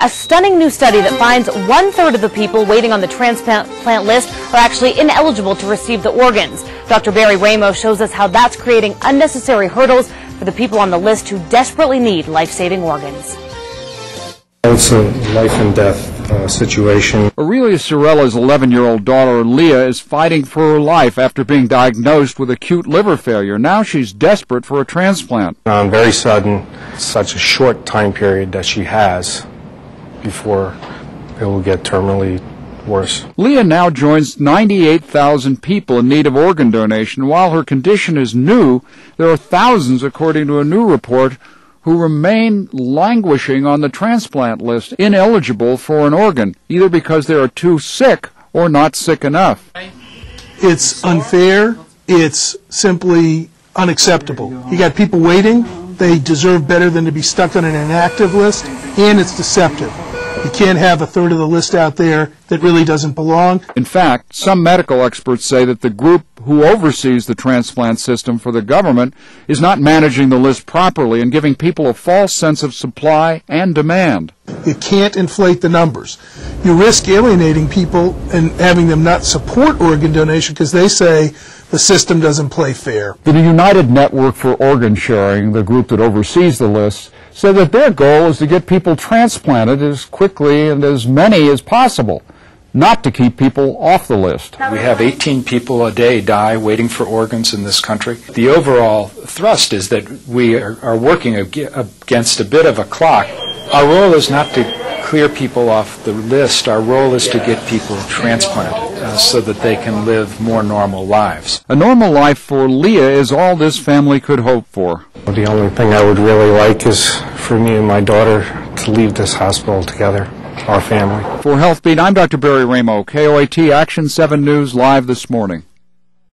A stunning new study that finds one third of the people waiting on the transplant list are actually ineligible to receive the organs. Dr. Barry Ramo shows us how that's creating unnecessary hurdles for the people on the list who desperately need life-saving organs. It's a life and death uh, situation. Aurelia Sorella's 11-year-old daughter Leah is fighting for her life after being diagnosed with acute liver failure. Now she's desperate for a transplant. Um, very sudden, such a short time period that she has before it will get terminally worse. Leah now joins 98,000 people in need of organ donation. While her condition is new, there are thousands, according to a new report, who remain languishing on the transplant list, ineligible for an organ, either because they are too sick or not sick enough. It's unfair. It's simply unacceptable. You got people waiting. They deserve better than to be stuck on an inactive list, and it's deceptive. You can't have a third of the list out there that really doesn't belong. In fact, some medical experts say that the group who oversees the transplant system for the government is not managing the list properly and giving people a false sense of supply and demand. You can't inflate the numbers. You risk alienating people and having them not support organ donation because they say the system doesn't play fair. The United Network for Organ Sharing, the group that oversees the list, said that their goal is to get people transplanted as quickly and as many as possible, not to keep people off the list. We have 18 people a day die waiting for organs in this country. The overall thrust is that we are, are working against a bit of a clock. Our role is not to clear people off the list. Our role is to get people transplanted uh, so that they can live more normal lives. A normal life for Leah is all this family could hope for. The only thing I would really like is for me and my daughter to leave this hospital together, our family. For HealthBeat, I'm Dr. Barry Ramo, KOAT Action 7 News, live this morning.